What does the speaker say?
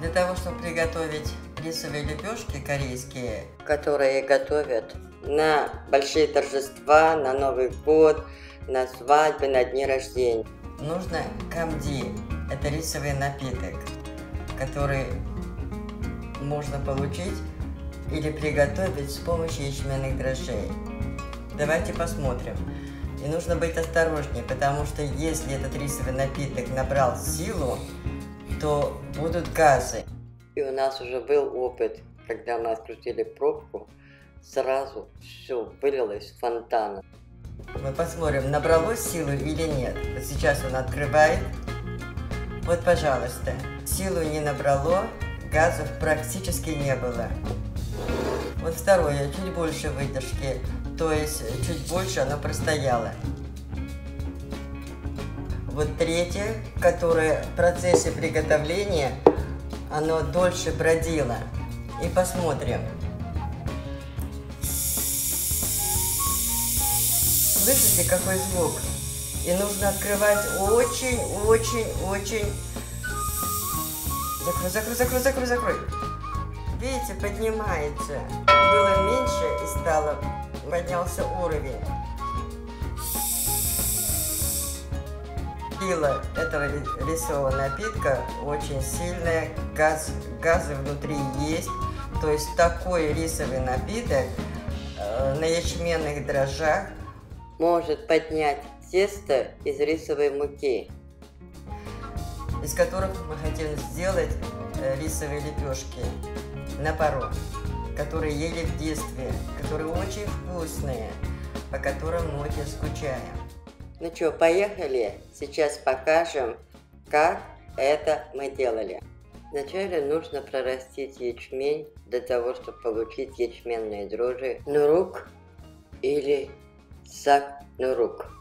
Для того, чтобы приготовить рисовые лепешки корейские, которые готовят на большие торжества, на Новый год, на свадьбы, на дни рождения. нужно камди. Это рисовый напиток, который можно получить или приготовить с помощью ячменных дрожжей. Давайте посмотрим. И нужно быть осторожнее, потому что если этот рисовый напиток набрал силу, то будут газы. И у нас уже был опыт, когда мы открутили пробку, сразу все вылилось фонтаном. Мы посмотрим, набралось силу или нет. Вот сейчас он открывает. Вот, пожалуйста, силу не набрало, газов практически не было. Вот второе, чуть больше выдержки, то есть чуть больше оно простояло. Вот третье, которое в процессе приготовления, оно дольше бродило. И посмотрим. Слышите, какой звук? И нужно открывать очень-очень-очень... Закрой, закрой, закрой, закрой, закрой. Видите, поднимается. Было меньше и стало, поднялся уровень. Сила этого рисового напитка очень сильная, газ, газы внутри есть. То есть такой рисовый напиток э, на ячменных дрожжах может поднять тесто из рисовой муки, из которых мы хотим сделать э, рисовые лепешки на пару, которые ели в детстве, которые очень вкусные, по которым мы очень скучаем. Ну что, поехали? Сейчас покажем, как это мы делали. Вначале нужно прорастить ячмень для того, чтобы получить ячменные дрожжи, нурук или сак нурук.